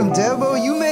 Damn, Debo, you made